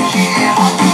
Yeah.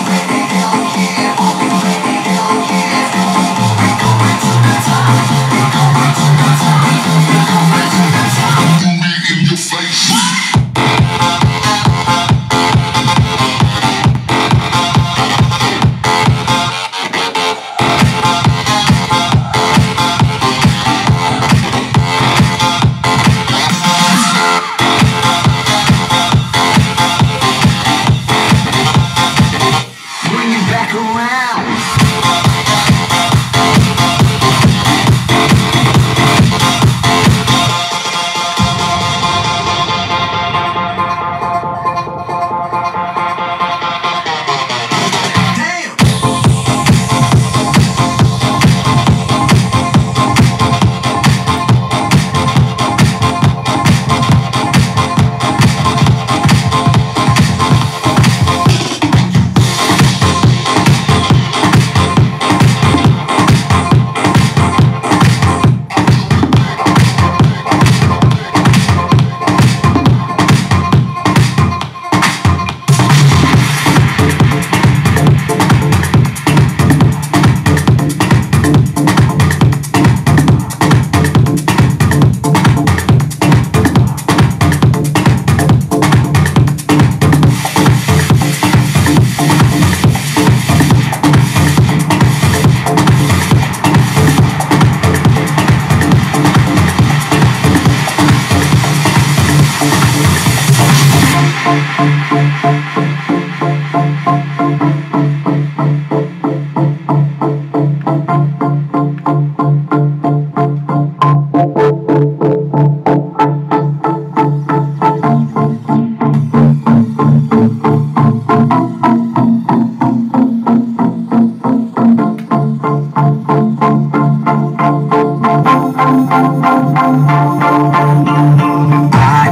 I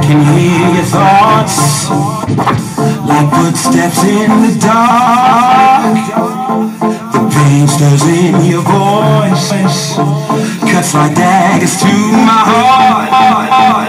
can hear your thoughts like footsteps in the dark. The pain stirs in your voice, cuts like daggers to my heart.